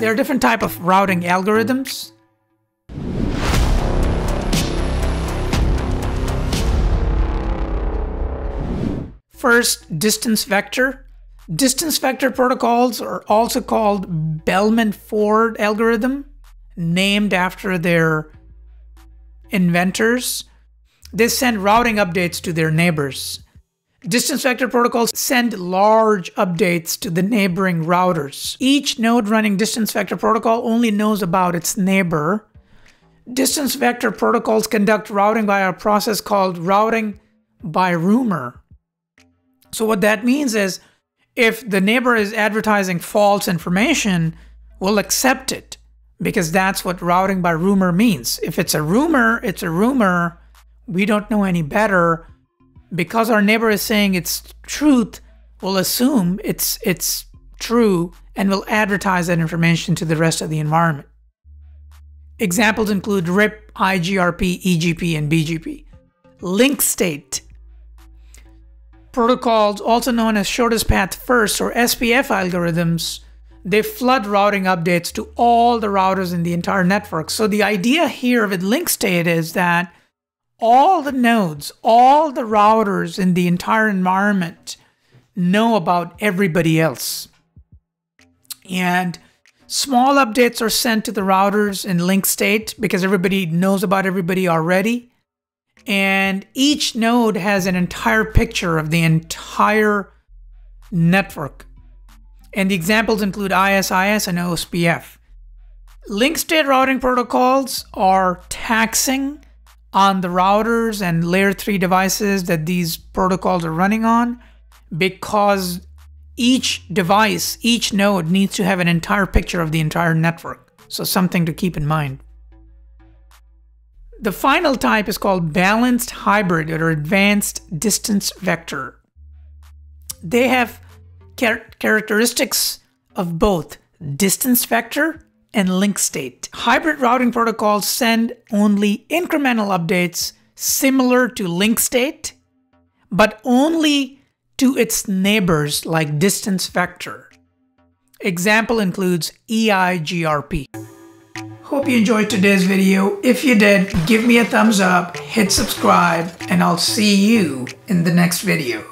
There are different type of routing algorithms. First, distance vector. Distance vector protocols are also called Bellman-Ford algorithm, named after their inventors. They send routing updates to their neighbors. Distance vector protocols send large updates to the neighboring routers. Each node running distance vector protocol only knows about its neighbor. Distance vector protocols conduct routing by a process called routing by rumor. So what that means is if the neighbor is advertising false information, we'll accept it because that's what routing by rumor means. If it's a rumor, it's a rumor. We don't know any better because our neighbor is saying it's truth, we'll assume it's it's true and we'll advertise that information to the rest of the environment. Examples include RIP, IGRP, EGP, and BGP. Link state. Protocols, also known as shortest path first or SPF algorithms, they flood routing updates to all the routers in the entire network. So the idea here with link state is that all the nodes, all the routers in the entire environment know about everybody else. And small updates are sent to the routers in link state because everybody knows about everybody already. And each node has an entire picture of the entire network. And the examples include ISIS and OSPF. Link state routing protocols are taxing on the routers and layer 3 devices that these protocols are running on because each device, each node needs to have an entire picture of the entire network. So something to keep in mind. The final type is called balanced hybrid or advanced distance vector. They have char characteristics of both distance vector and link state. Hybrid routing protocols send only incremental updates similar to link state, but only to its neighbors like distance vector. Example includes EIGRP. Hope you enjoyed today's video. If you did, give me a thumbs up, hit subscribe, and I'll see you in the next video.